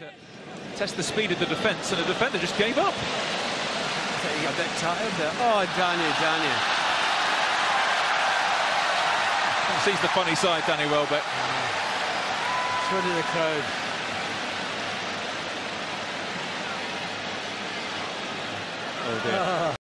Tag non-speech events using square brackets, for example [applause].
to test the speed of the defence, and the defender just gave up. He got a bit tired there. Oh, Danny, Danny! [laughs] Sees the funny side, Danny Welbeck. Turn did the crowd. Oh dear. Ah.